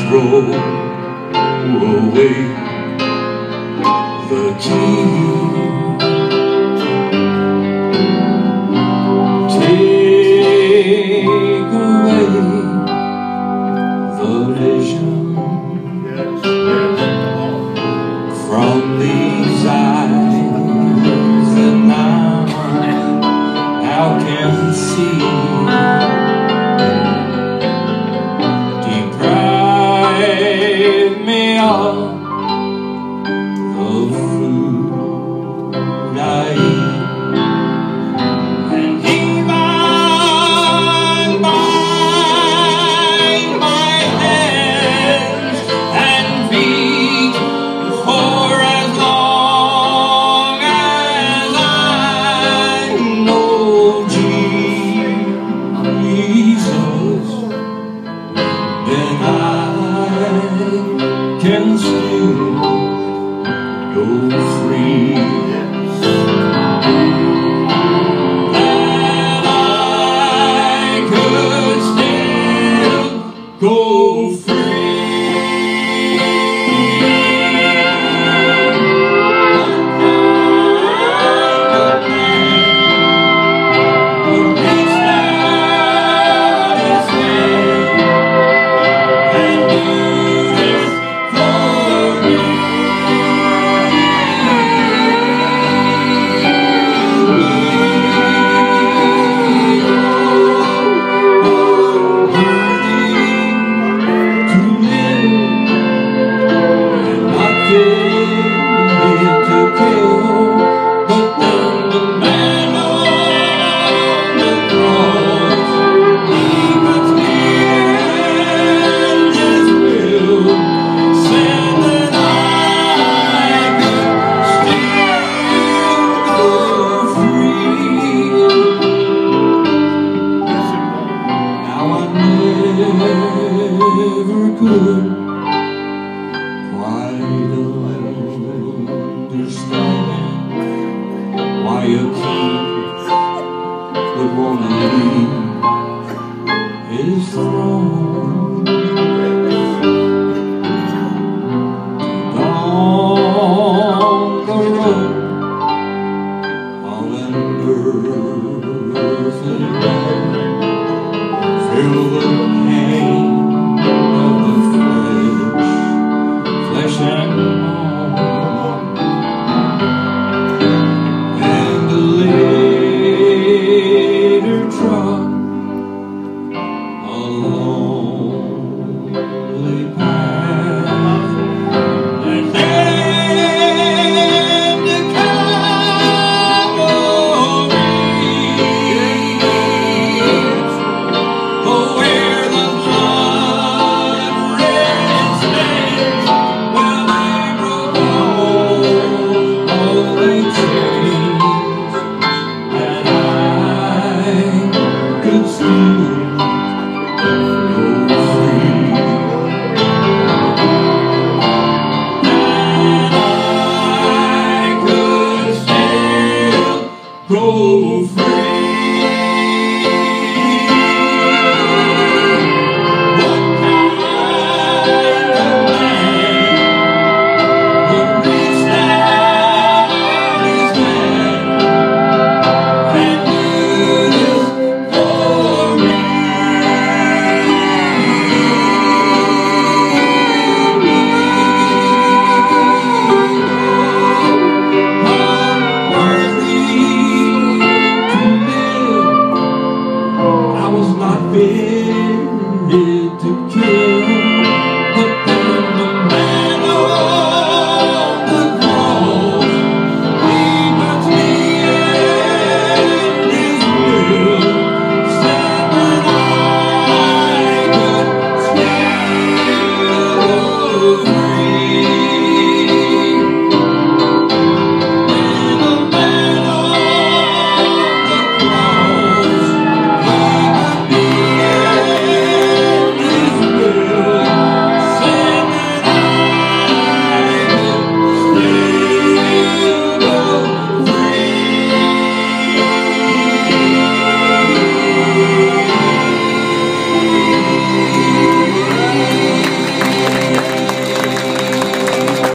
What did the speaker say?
throw away the key. never could quite understand why a king would want to leave his throne. free.